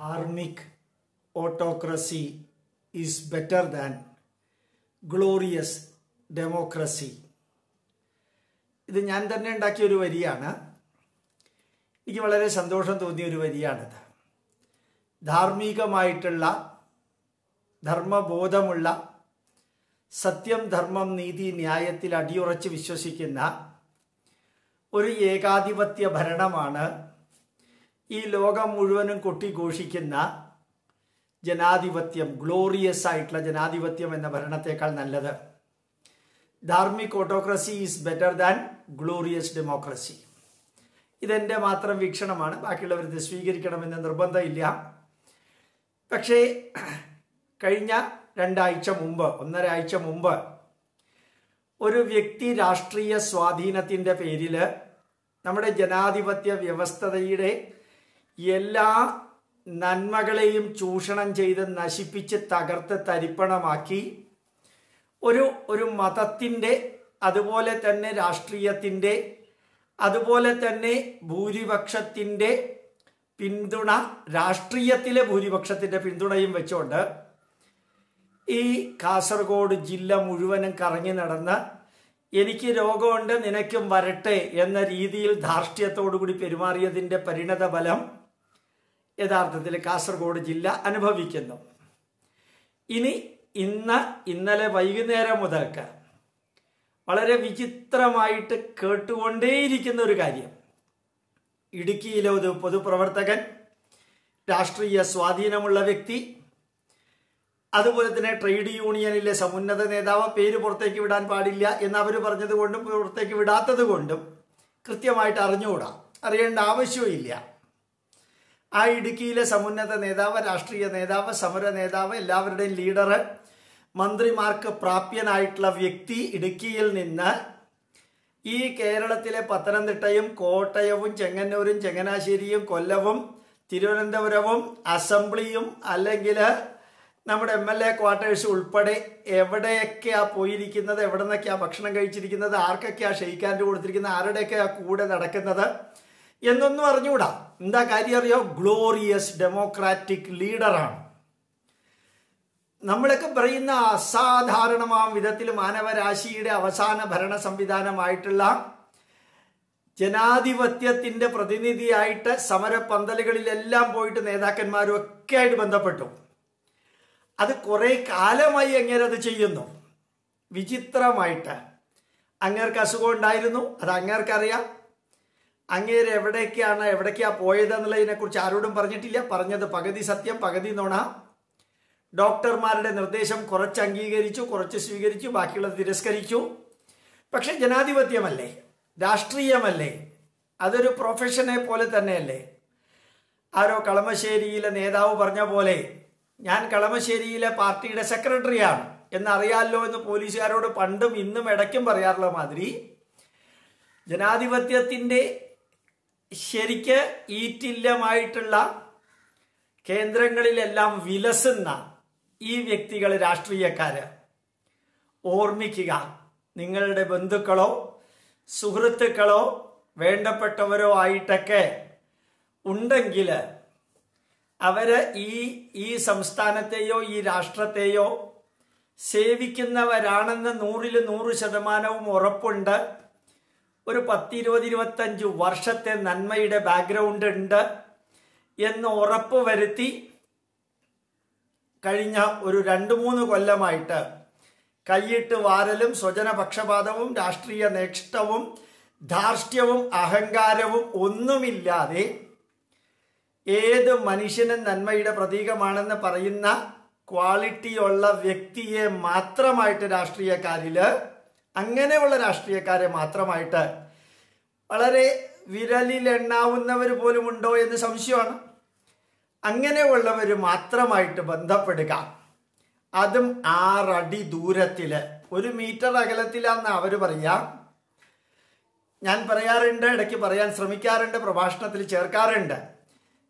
Dharmic autocracy is better than glorious democracy ഇത് ഞാൻ തന്നെ ഉണ്ടാക്കിയ ഒരു വരിയാണ്. എനിക്ക് വളരെ സന്തോഷം തോന്നിയ ഒരു വരിയാണിത്. ധാർമ്മികമായിട്ടുള്ള ധർമ്മബോധമുള്ള സത്യം ധർമ്മം നീതി ന്യായത്തിൽ അടിയുറച്ച് വിശ്വസിക്കുന്ന ഒരു ഏകാധിപത്യ ഭരണമാണ് ഈ ലോകം മുഴുവനും കൊട്ടിഘോഷിക്കുന്ന ജനാധിപത്യം ഗ്ലോറിയസ് ആയിട്ടുള്ള ജനാധിപത്യം എന്ന ഭരണത്തെക്കാൾ നല്ലത്. Dharmic autocracy is better than glorious democracy ഇതെന്റെ മാത്രം വീക്ഷണമാണ്. ബാക്കിയുള്ളവർ ഇത് സ്വീകരിക്കണമെന്ന് നിർബന്ധമില്ല. പക്ഷേ കഴിഞ്ഞ രണ്ടാഴ്ച മുമ്പ് ഒന്നര ആഴ്ച മുമ്പ് ഒരു വ്യക്തി രാഷ്ട്രീയ സ്വാധീനത്തിന്റെ പേരിൽ നമ്മുടെ ജനാധിപത്യ വ്യവസ്ഥതയുടെ എല്ലാ നന്മകളെയും ചൂഷണം ചെയ്ത് നശിപ്പിച്ച് തകർത്ത് തരിപ്പണമാക്കി ഒരു ഒരു മതത്തിന്റെ അതുപോലെ തന്നെ രാഷ്ട്രീയത്തിന്റെ അതുപോലെ തന്നെ ഭൂരിപക്ഷത്തിന്റെ പിന്തുണ രാഷ്ട്രീയത്തിലെ ഭൂരിപക്ഷത്തിന്റെ പിന്തുണയും വെച്ചുകൊണ്ട് ഈ കാസർഗോഡ് ജില്ല മുഴുവനും കറങ്ങി നടന്ന് എനിക്ക് രോഗമുണ്ട് നിനക്കും വരട്ടെ എന്ന രീതിയിൽ ധാർഷ്ട്യത്തോടുകൂടി പെരുമാറിയതിന്റെ പരിണത ഫലം യഥാർത്ഥത്തിൽ കാസർഗോഡ് ജില്ല അനുഭവിക്കുന്നു. ഇനി ഇന്ന് ഇന്നലെ വൈകുന്നേരം മുതൽക്ക് വളരെ വിചിത്രമായിട്ട് കേട്ടുകൊണ്ടേയിരിക്കുന്ന ഒരു കാര്യം. ഇടുക്കിയിലെ ഒരു പൊതുപ്രവർത്തകൻ രാഷ്ട്രീയ സ്വാധീനമുള്ള വ്യക്തി അതുപോലെ തന്നെ ട്രേഡ് യൂണിയനിലെ സമുന്നത നേതാവ് പേര് പുറത്തേക്ക് വിടാൻ പാടില്ല എന്ന് അവർ പറഞ്ഞതുകൊണ്ടും പുറത്തേക്ക് വിടാത്തത് കൊണ്ടും കൃത്യമായിട്ട് അറിഞ്ഞുകൂടാ. അറിയേണ്ട ആവശ്യമില്ല ആ ഇടുക്കിയിലെ സമുന്നത നേതാവ് രാഷ്ട്രീയ നേതാവ് സമര നേതാവ് എല്ലാവരുടെയും ലീഡർ മന്ത്രിമാർക്ക് പ്രാപ്യനായിട്ടുള്ള വ്യക്തി ഇടുക്കിയിൽ നിന്ന് ഈ കേരളത്തിലെ പത്തനംതിട്ടയും കോട്ടയവും ചെങ്ങന്നൂരും ചങ്ങനാശ്ശേരിയും കൊല്ലവും തിരുവനന്തപുരവും അസംബ്ലിയും അല്ലെങ്കിൽ നമ്മുടെ എം എൽ എ ക്വാർട്ടേഴ്സ് ഉൾപ്പെടെ എവിടെയൊക്കെയാ പോയിരിക്കുന്നത് എവിടെ നിന്നൊക്കെയാ ഭക്ഷണം കഴിച്ചിരിക്കുന്നത് ആർക്കൊക്കെയാ ഷെയ്ക്കാന്റെ കൊടുത്തിരിക്കുന്നത് ആരുടെയൊക്കെയാ കൂടെ നടക്കുന്നത് എന്നൊന്നും അറിഞ്ഞുകൂടാ. എന്താ കാര്യം അറിയോ? ഗ്ലോറിയസ് ഡെമോക്രാറ്റിക് ലീഡറാണ് നമ്മളൊക്കെ പറയുന്ന അസാധാരണമാം വിധത്തിൽ മാനവരാശിയുടെ അവസാന ഭരണ സംവിധാനമായിട്ടുള്ള ജനാധിപത്യത്തിന്റെ പ്രതിനിധിയായിട്ട് സമരപ്പന്തലുകളിലെല്ലാം പോയിട്ട് നേതാക്കന്മാരും ഒക്കെ ആയിട്ട് ബന്ധപ്പെട്ടു. അത് കുറേ കാലമായി അങ്ങനെ അത് ചെയ്യുന്നു? വിചിത്രമായിട്ട്. അങ്ങേർക്ക് അസുഖം ഉണ്ടായിരുന്നു അത് അങ്ങേർക്കറിയാം. അങ്ങേര് എവിടേക്കാണ് എവിടേക്കാ പോയതെന്നുള്ളതിനെ കുറിച്ച് ആരോടും പറഞ്ഞിട്ടില്ല. പറഞ്ഞത് പകുതി സത്യം പകുതി നുണ. ഡോക്ടർമാരുടെ നിർദ്ദേശം കുറച്ച് അംഗീകരിച്ചു കുറച്ച് സ്വീകരിച്ചു ബാക്കിയുള്ളത് തിരസ്കരിച്ചു. പക്ഷെ ജനാധിപത്യമല്ലേ? രാഷ്ട്രീയമല്ലേ? അതൊരു പ്രൊഫഷനെ പോലെ തന്നെയല്ലേ? ആരോ കളമശ്ശേരിയിലെ നേതാവ് പറഞ്ഞ പോലെ ഞാൻ കളമശ്ശേരിയിലെ പാർട്ടിയുടെ സെക്രട്ടറിയാണ് എന്നറിയാമല്ലോ എന്ന് പോലീസുകാരോട് പണ്ടും ഇന്നും ഇടയ്ക്കും പറയാറുള്ള മാതിരി ജനാധിപത്യത്തിന്റെ ശരിക്ക് ഈറ്റില്ലമായിട്ടുള്ള കേന്ദ്രങ്ങളിലെല്ലാം വിലസുന്ന ഈ വ്യക്തികൾ രാഷ്ട്രീയക്കാര്. ഓർമ്മിക്കുക നിങ്ങളുടെ ബന്ധുക്കളോ സുഹൃത്തുക്കളോ വേണ്ടപ്പെട്ടവരോ ആയിട്ടൊക്കെ ഉണ്ടെങ്കിൽ അവർ ഈ ഈ സംസ്ഥാനത്തെയോ ഈ രാഷ്ട്രത്തെയോ സേവിക്കുന്നവരാണെന്ന് നൂറിൽ നൂറ് ശതമാനവും ഉറപ്പുണ്ട്. ഒരു പത്തിരുപത് ഇരുപത്തഞ്ച് വർഷത്തെ നന്മയുടെ ബാക്ക്ഗ്രൗണ്ട് ഉണ്ട് എന്ന് ഉറപ്പ് വരുത്തി കഴിഞ്ഞ ഒരു രണ്ട് മൂന്ന് കൊല്ലമായിട്ട് കൈയിട്ട് വാരലും സ്വജനപക്ഷപാതവും രാഷ്ട്രീയ നേഷ്ടവും ധാർഷ്ട്യവും അഹങ്കാരവും ഒന്നുമില്ലാതെ ഏത് മനുഷ്യനും നന്മയുടെ പ്രതീകമാണെന്ന് പറയുന്ന ക്വാളിറ്റിയുള്ള വ്യക്തിയെ മാത്രമായിട്ട് രാഷ്ട്രീയക്കാരിൽ അങ്ങനെയുള്ള രാഷ്ട്രീയക്കാരെ മാത്രമായിട്ട് വളരെ വിരലിലെണ്ണാവുന്നവർ പോലും ഉണ്ടോ എന്ന് സംശയമാണ്. അങ്ങനെയുള്ളവർ മാത്രമായിട്ട് ബന്ധപ്പെടുക. അതും ആറടി ദൂരത്തിൽ ഒരു മീറ്റർ അകലത്തിലാന്ന് അവർ പറയാം. ഞാൻ പറയാറുണ്ട് ഇടയ്ക്ക് പറയാൻ ശ്രമിക്കാറുണ്ട് പ്രഭാഷണത്തിൽ ചേർക്കാറുണ്ട്.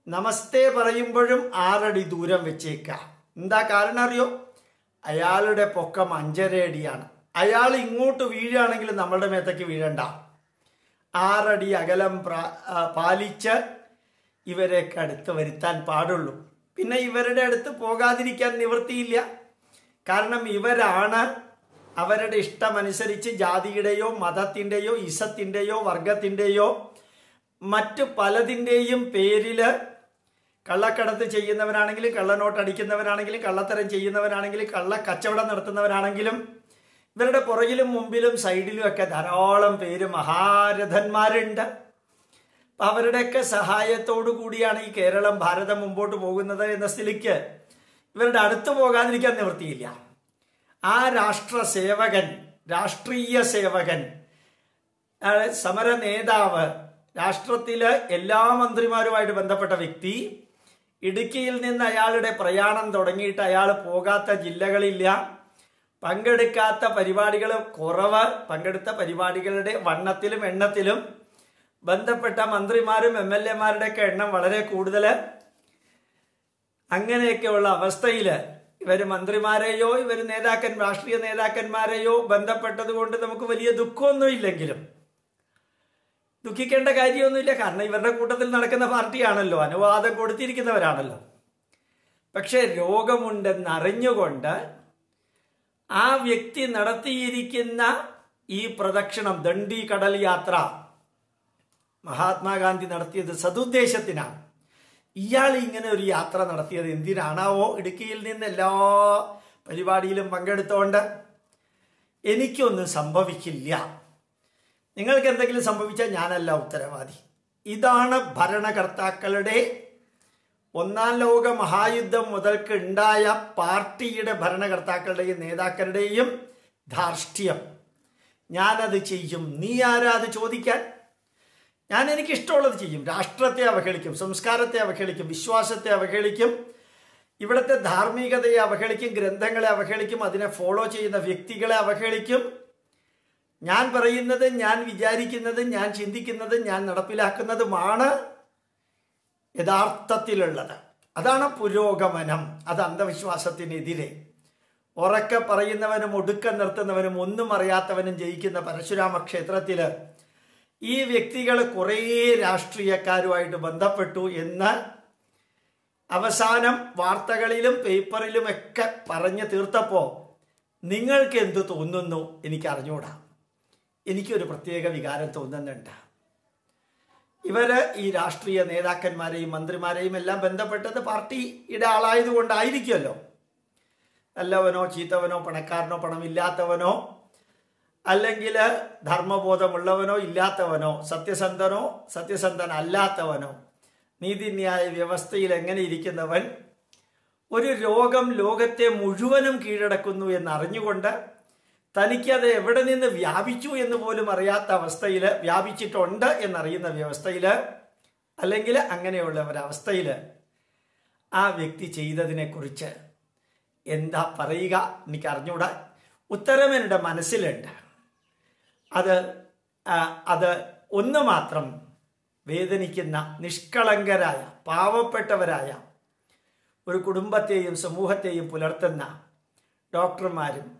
നമസ്തേ പറയുമ്പോഴും ആറടി ദൂരം വെച്ചേക്കുക എന്താ കാരണം അറിയോ അയാളുടെ പൊക്കം അഞ്ചര അടിയാണ് അയാൾ ഇങ്ങോട്ട് വീഴുകയാണെങ്കിൽ നമ്മളുടെ മേത്തേക്ക് വീഴണ്ട. ആറടി അകലം പാലിച്ച് ഇവരെയൊക്കെ അടുത്ത് വരുത്താൻ പാടുള്ളൂ. പിന്നെ ഇവരുടെ അടുത്ത് പോകാതിരിക്കാൻ നിവൃത്തിയില്ല. കാരണം ഇവരാണ് അവരുടെ ഇഷ്ടമനുസരിച്ച് ജാതിയുടെയോ മതത്തിന്റെയോ ഇസത്തിന്റെയോ വർഗത്തിന്റെയോ മറ്റു പലതിന്റെയും പേരിൽ കള്ളക്കടത്ത് ചെയ്യുന്നവരാണെങ്കിലും കള്ളനോട്ട് അടിക്കുന്നവരാണെങ്കിലും കള്ളത്തരം ചെയ്യുന്നവരാണെങ്കിലും കള്ള കച്ചവടം നടത്തുന്നവരാണെങ്കിലും ഇവരുടെ പുറകിലും മുമ്പിലും സൈഡിലും ഒക്കെ ധാരാളം പേര് മഹാരഥന്മാരുണ്ട്. അവരുടെയൊക്കെ സഹായത്തോടു കൂടിയാണ് ഈ കേരളം ഭാരതം മുമ്പോട്ട് പോകുന്നത് എന്ന സ്ഥിതിക്ക് ഇവരുടെ അടുത്ത് പോകാതിരിക്കാൻ നിവൃത്തിയില്ല. ആ രാഷ്ട്ര സേവകൻ രാഷ്ട്രീയ സേവകൻ സമര നേതാവ് രാഷ്ട്രത്തിലെ എല്ലാ മന്ത്രിമാരുമായിട്ട് ബന്ധപ്പെട്ട വ്യക്തി ഇടുക്കിയിൽ നിന്ന് അയാളുടെ പ്രയാണം തുടങ്ങിയിട്ട് അയാൾ പോകാത്ത ജില്ലകളില്ല. പങ്കെടുക്കാത്ത പരിപാടികൾ കുറവ് പങ്കെടുത്ത പരിപാടികളുടെ വണ്ണത്തിലും എണ്ണത്തിലും ബന്ധപ്പെട്ട മന്ത്രിമാരും എം എൽ എമാരുടെയൊക്കെ എണ്ണം വളരെ കൂടുതൽ അങ്ങനെയൊക്കെയുള്ള അവസ്ഥയിൽ ഇവർ മന്ത്രിമാരെയോ ഇവർ നേതാക്കൻ രാഷ്ട്രീയ നേതാക്കന്മാരെയോ ബന്ധപ്പെട്ടത് കൊണ്ട് നമുക്ക് വലിയ ദുഃഖമൊന്നും ഇല്ലെങ്കിലും ദുഃഖിക്കേണ്ട കാര്യമൊന്നുമില്ല. കാരണം ഇവരുടെ കൂട്ടത്തിൽ നടക്കുന്ന പാർട്ടിയാണല്ലോ. അനുവാദം കൊടുത്തിരിക്കുന്നവരാണല്ലോ. പക്ഷേ രോഗമുണ്ടെന്നറിഞ്ഞുകൊണ്ട് ആ വ്യക്തി നടത്തിയിരിക്കുന്ന ഈ പ്രദക്ഷിണം ദണ്ഡി കടൽ യാത്ര മഹാത്മാഗാന്ധി നടത്തിയത് സതുദ്ദേശത്തിനാണ്. ഇയാൾ ഇങ്ങനെ ഒരു യാത്ര നടത്തിയത് എന്തിനാണാവോ? ഇടുക്കിയിൽ നിന്ന് എല്ലാ പരിപാടിയിലും പങ്കെടുത്തോണ്ട് എനിക്കൊന്നും സംഭവിക്കില്ല. നിങ്ങൾക്ക് എന്തെങ്കിലും സംഭവിച്ചാൽ ഞാനല്ല ഉത്തരവാദി. ഇതാണ് ഭരണകർത്താക്കളുടെ ഒന്നാം ലോക മഹായുദ്ധം മുതൽക്ക് ഉണ്ടായ പാർട്ടിയുടെ ഭരണകർത്താക്കളുടെയും നേതാക്കളുടെയും ധാർഷ്ട്യം. ഞാനത് ചെയ്യും. നീ ആരാ അത് ചോദിക്കാൻ? ഞാൻ എനിക്ക് ഇഷ്ടമുള്ളത് ചെയ്യും. രാഷ്ട്രത്തെ അവഹേളിക്കും സംസ്കാരത്തെ അവഹേളിക്കും വിശ്വാസത്തെ അവഹേളിക്കും ഇവിടുത്തെ ധാർമ്മികതയെ അവഹേളിക്കും ഗ്രന്ഥങ്ങളെ അവഹേളിക്കും അതിനെ ഫോളോ ചെയ്യുന്ന വ്യക്തികളെ അവഹേളിക്കും. ഞാൻ പറയുന്നത് ഞാൻ വിചാരിക്കുന്നത് ഞാൻ ചിന്തിക്കുന്നത് ഞാൻ നടപ്പിലാക്കുന്നതുമാണ്. യഥാർത്ഥത്തിലുള്ളത്. അതാണ് പുരോഗമനം. അത് അന്ധവിശ്വാസത്തിനെതിരെ. ഉറക്കെ പറയുന്നവനും ഒടുക്കം നിർത്തുന്നവനും ഒന്നും അറിയാത്തവനും ജയിക്കുന്ന പരശുരാമ ക്ഷേത്രത്തിൽ ഈ വ്യക്തികൾ കുറേ രാഷ്ട്രീയക്കാരുമായിട്ട് ബന്ധപ്പെട്ടു എന്ന് അവസാനം വാർത്തകളിലും പേപ്പറിലും ഒക്കെ പറഞ്ഞു തീർത്തപ്പോൾ നിങ്ങൾക്ക് എന്ത് തോന്നുന്നു എനിക്ക് അറിഞ്ഞുകൂടാ എനിക്കൊരു പ്രത്യേക വികാരം തോന്നുന്നുണ്ട്. ഇവർ ഈ രാഷ്ട്രീയ നേതാക്കന്മാരെയും മന്ത്രിമാരെയും എല്ലാം ബന്ധപ്പെട്ടത് പാർട്ടിയുടെ ആളായതുകൊണ്ടായിരിക്കുമല്ലോ. നല്ലവനോ ചീത്തവനോ പണക്കാരനോ പണമില്ലാത്തവനോ അല്ലെങ്കിൽ ധർമ്മബോധമുള്ളവനോ ഇല്ലാത്തവനോ സത്യസന്ധനോ സത്യസന്ധനല്ലാത്തവനോ നീതിന്യായ വ്യവസ്ഥയിൽ എങ്ങനെ ഇരിക്കുന്നവൻ ഒരു രോഗം ലോകത്തെ മുഴുവനും കീഴടക്കുന്നു എന്നറിഞ്ഞുകൊണ്ട് തനിക്കത് എവിടെ നിന്ന് വ്യാപിച്ചു എന്ന് പോലും അറിയാത്ത അവസ്ഥയിൽ വ്യാപിച്ചിട്ടുണ്ട് എന്നറിയുന്ന വ്യവസ്ഥയിൽ അല്ലെങ്കിൽ അങ്ങനെയുള്ള ഒരവസ്ഥയിൽ ആ വ്യക്തി ചെയ്തതിനെക്കുറിച്ച് എന്താ പറയുക എനിക്ക് അറിഞ്ഞൂടാ ഉത്തരം എന്റെ മനസ്സിലുണ്ട്. അത് അത് ഒന്ന് മാത്രം വേദനിക്കുന്ന നിഷ്കളങ്കരായ പാവപ്പെട്ടവരായ ഒരു കുടുംബത്തെയും സമൂഹത്തെയും പുലർത്തുന്ന ഡോക്ടർമാരും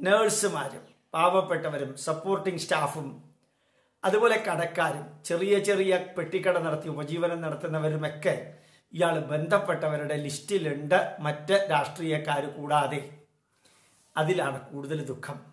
നേഴ്സുമാരും പാവപ്പെട്ടവരും സപ്പോർട്ടിംഗ് സ്റ്റാഫും അതുപോലെ കടക്കാരും ചെറിയ ചെറിയ പെട്ടിക്കട നടത്തി ഉപജീവനം നടത്തുന്നവരുമൊക്കെ ഇയാൾ ബന്ധപ്പെട്ടവരുടെ ലിസ്റ്റിലുണ്ട്. മറ്റ് രാഷ്ട്രീയക്കാർ കൂടാതെ അതിലാണ് കൂടുതൽ ദുഃഖം.